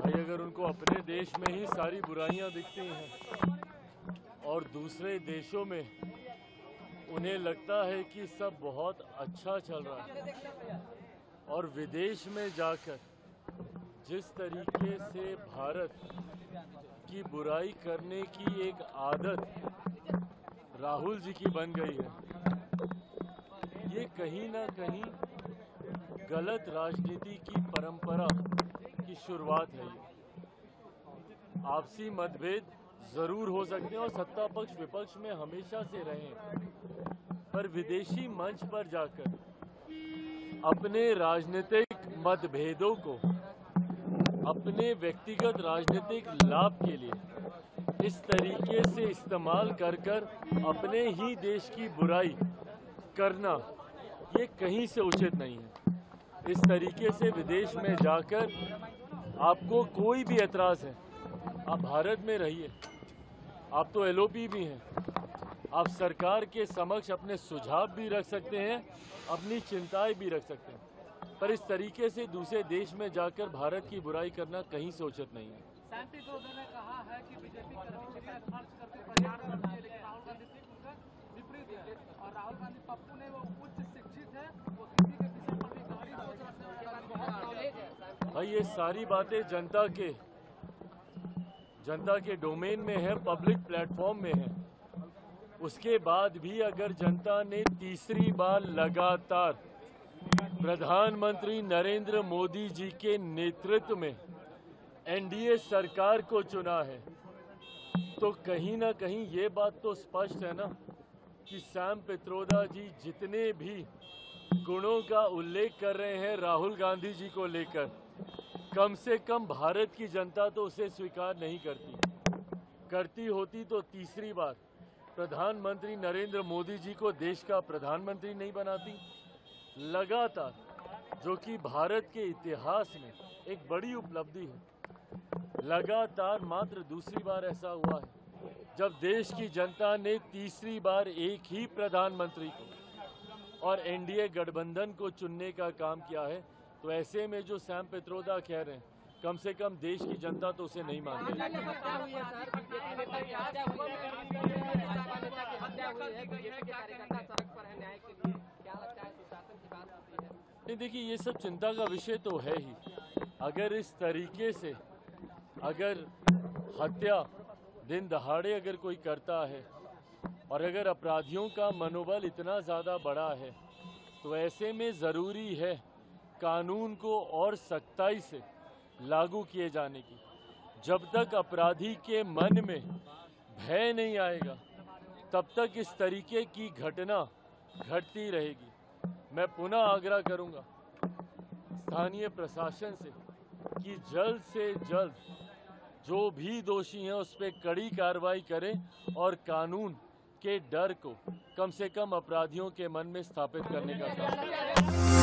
भाई, अगर उनको अपने देश में ही सारी बुराइयाँ दिखती हैं और दूसरे देशों में, उन्हें लगता है कि सब बहुत अच्छा चल रहा है। और विदेश में जाकर, जिस तरीके से भारत की बुराई करने की एक आदत राहुल जी की बन गई है, ये कहीं ना कहीं गलत राजनीति की परंपरा की शुरुआत है आपसी मतभेद ज़रूर हो सकते हैं और सत्ता पक्ष विपक्ष में हमेशा से रहे। पर विदेशी मंच पर जाकर अपने राजनीतिक मतभेदों को, अपने व्यक्तिगत राजनीतिक लाभ के लिए इस तरीके से इस्तेमाल कर कर अपने ही देश की बुराई करना, ये कहीं से उचित नहीं है। इस तरीके से विदेश में जाकर आपको कोई भी एतराज़ है, आप भारत में रहिए। आप तो एलओपी भी हैं। आप सरकार के समक्ष अपने सुझाव भी रख सकते हैं, अपनी चिंताएँ भी रख सकते हैं। पर इस तरीके से दूसरे देश में जाकर भारत की बुराई करना कहीं सोचत नहीं है। भाई, ये सारी बातें जनता के जनता के डोमेन में है पब्लिक प्लेटफॉर्म में है। उसके बाद भी अगर जनता ने तीसरी बार लगातार प्रधानमंत्री नरेंद्र मोदी जी के नेतृत्व में एनडीए सरकार को चुना है तो कहीं ना कहीं ये बात तो स्पष्ट है ना कि सैम पित्रोदा जी जितने भी गुणों का उल्लेख कर रहे हैं राहुल गांधी जी को लेकर कम से कम भारत की जनता तो उसे स्वीकार नहीं करती। करती होती तो तीसरी बार। प्रधानमंत्री नरेंद्र मोदी जी को देश का प्रधानमंत्री नहीं बनाती। लगातार, जो कि भारत के इतिहास में एक बड़ी उपलब्धि है। लगातार मात्र दूसरी बार ऐसा हुआ है, जब देश की जनता ने तीसरी बार एक ही प्रधानमंत्री को और एनडीए गठबंधन को चुनने का काम किया है। तो ऐसे में जो सैम पित्रोदा कह रहे हैं कम से कम देश की जनता तो उसे नहीं मान रही है है है है है है देखिए ये सब चिंता का विषय तो है ही। अगर इस तरीके से अगर हत्या दिन दहाड़े अगर कोई करता है और अगर अपराधियों का मनोबल इतना ज़्यादा बड़ा है तो ऐसे में ज़रूरी है कानून को और सख्ताई से लागू किए जाने की। जब तक अपराधी के मन में भय नहीं आएगा, तब तक इस तरीके की घटना घटती रहेगी। मैं पुनः आग्रह करूँगा स्थानीय प्रशासन से कि जल्द से जल्द जो भी दोषी हैं उस पर कड़ी कार्रवाई करें और कानून के डर को कम से कम अपराधियों के मन में स्थापित करने का काम